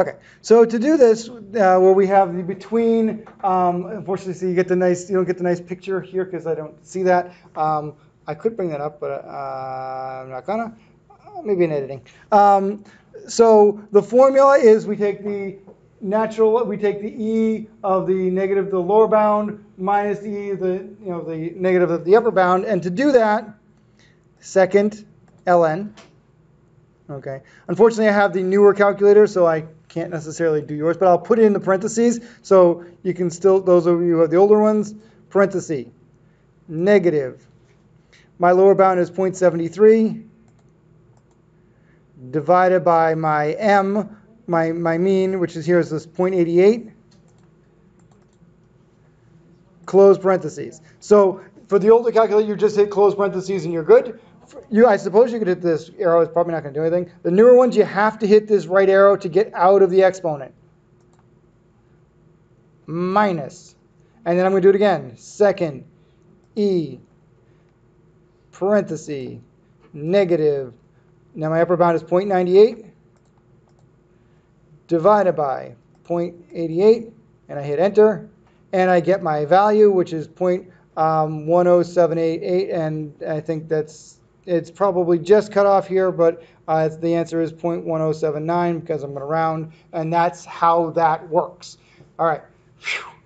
Okay, so to do this, uh, where we have the between, um, unfortunately, so you get the nice, you don't get the nice picture here because I don't see that. Um, I could bring that up, but uh, I'm not gonna. Uh, maybe in editing. Um, so the formula is we take the natural, we take the e of the negative, of the lower bound minus e, of the you know the negative of the upper bound, and to do that, second ln. Okay. Unfortunately, I have the newer calculator, so I can't necessarily do yours, but I'll put it in the parentheses so you can still, those of you who have the older ones, parenthesis, negative. My lower bound is 0.73 divided by my m, my, my mean, which is here is this 0.88, close parentheses. So for the older calculator, you just hit close parentheses and you're good. You, I suppose you could hit this arrow. It's probably not going to do anything. The newer ones, you have to hit this right arrow to get out of the exponent. Minus. And then I'm going to do it again. Second, e, parenthesis, negative. Now my upper bound is 0.98 divided by 0.88, and I hit enter, and I get my value, which is um, 0.10788, and I think that's it's probably just cut off here, but uh, the answer is 0.1079 because I'm going to round, and that's how that works. All right. Whew.